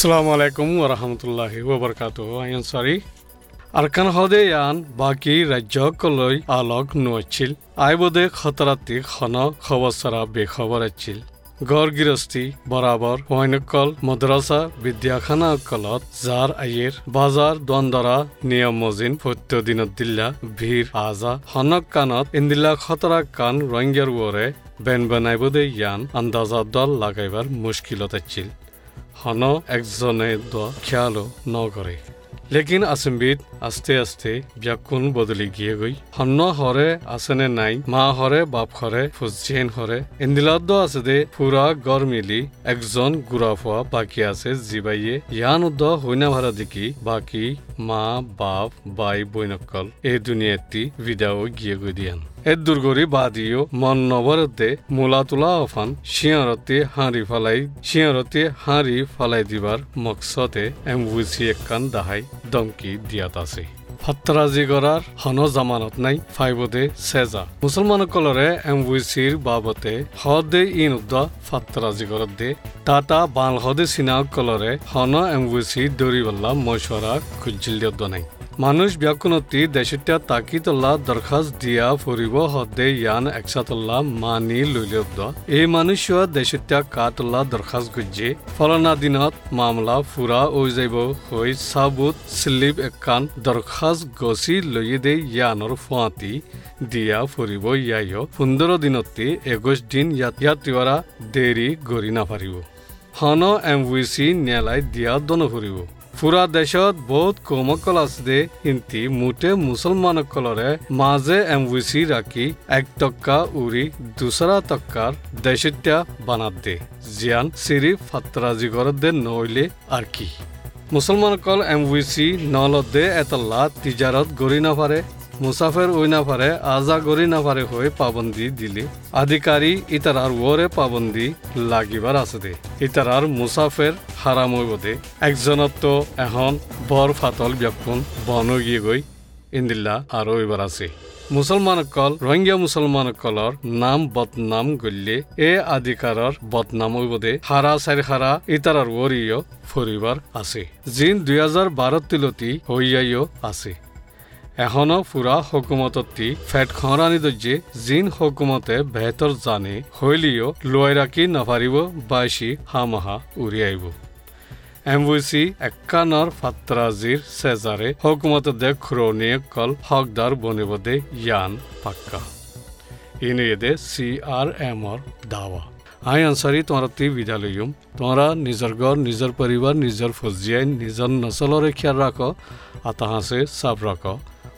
Rahmatullahi wa barakatuh. I am sorry. Arkan hode yan baki ৰাজ্যসকললৈ আলোক নোৱাইছিল আইবদে খতৰাতি খন খবৰ চৰা বেখবৰ আছিল গড় গৃহস্থী বৰাবৰ হৈনকল মদ্ৰাসা বিদ্যাখানা অকলত যাৰ আয়েৰ বাজাৰ দ্বন্দ্বৰা নিয়ম মজিন সত্য দিনত দিল্লা ভিৰ আজা হনক কানত ইন্দিলা খতৰা কান ৰঙ্গেৰ ওৰে বেন বানাইবদে ইয়ান আন্দাজা দল লাগাইবাৰ মুশকিলত আছিল হন একজনে দ খেয়ালো নগরে লেকিন আসম্বিত আস্তে আস্তে ব্যাকুণ বদলি গিয়ে গই। হন্ন হরে, আসেনে নাই, মা হরে, বাপ হরে ফুজেন হরে। ইন্দিলাদ্দ আছে দে, পুরা গড় মিলি, একজন গুড়া ফুয়া বাকি আছে জিবাইয়ে। ইয়ান উদ্দ হইনা ভাড়া দেখি বাকি মা, বাপ, বাই বইনকল এই দুনিয়াটি বিদাও গিয়ে গই দিয়ান। এ দুর্গরি বাদিও মন নবরতে মূলা তোলা অফান, শিয়ারতে হাঁড়ি ফালাই, শিয়ারতে হাঁড়ি ফালাই দিবার মকসদে এম বুঝি একান দাহাই দমকি দিয়াত আছে। ফাত্তরাজি গড়ার হন জামানত নাই ফাইবদে সেজা মুসলমান কলরে এম বুঝির বাবতে হদে ইন উদ্দ ফাত্তরাজি গড়ত দে। টাটা বাল হদে সিনা কলরে হন এম বুঝি দরিবাল্লা মশওয়ারা খুঁজিল নাই মানুষ ব্যাকুণতি দেশটা তাকিতল্লা দরখাস্ত দিয়া ফুরিব হদে ইয়ান একসাতল্লা মানি লইলেদ এই মানুষ দেশটা কাতল্লা দরখাস্ত গুজে। ফলনা দিনত মামলা ফুরা ও যাইব হই সাবুত স্লিপ একান দরখাস্ত গছি লই দে ইয়ানর ফুয়াতি দিয়া ফুরিব ইয়াইও পোন্ধৰ দিনতে একৈশ দিন ইয়াতিৱাৰা দেৰি গৰি নাপাৰিব হন এম চি ন্যায়ালয় দিয়া দন ফুৰিব পুরা দেশত বহুত কমকল আছে কিন্তু মুঠে মুসলমানসকলরে মাঝে এমবিসি রাখি এক টক্কা উড়ি দুসরা টক্কার দেশত্যা বানাত দে। জিয়ান সিরি ফাত্রাজি গরত দে নইলে আর কি। মুসলমানসকল এমভিসি নলত দে এতলা তিজারত গড়ি না পারে আজা গড়ি না পাৰে হয়ে পাবন্দি দিলে। আধিকাৰী ইতাৰাৰ ওৰে পাবন্দি লাগিবাৰ আছে দে হাৰাম হইব দে একজনত এখন বৰ ফাটল বন গিয়ে গই ইন্দিল্লা আৰু এইবাৰ আছে। মুছলমানসকল ৰোহিংগীয়া মুছলমানসকলৰ নাম বদনাম গল্লে এ আধিকাৰৰ বদনাম দে হাৰা চাৰি হাৰা ইতাৰাৰ ওৰিয় ফুৰিবাৰ আছে। জিন দুই হাজাৰ বাৰ তিলতি হৈয়াইও আছে। এখনো ফুৰা হকুমতটি ফেট খৰানি দৰ্জে জিন হকুমতে বেহতৰ জানে হইলিও লৈ ৰাখি নাপাৰিব বাইশি হামাহা উৰি আহিব। একানৰ ফাত্ৰাজিৰ চেজাৰে হকুমত দে খুৰণীয়ে কল হকদাৰ বনিব দে ইয়ান পাক্কা। ইনিয়ে দে চি আৰ এমৰ দাৱা। আই আনচাৰি তোমাৰ তি বিদ্যালয়ম তোমৰা নিজৰ ঘৰ নিজৰ পৰিবাৰ নিজৰ ফজিয়াই নিজৰ নচলৰে খেয়াল ৰাখ। আতাহাসে চাপ ৰাখ।